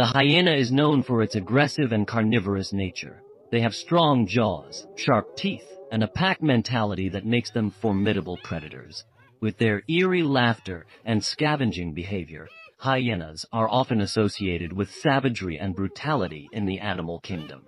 The hyena is known for its aggressive and carnivorous nature. They have strong jaws, sharp teeth, and a pack mentality that makes them formidable predators. With their eerie laughter and scavenging behavior, hyenas are often associated with savagery and brutality in the animal kingdom.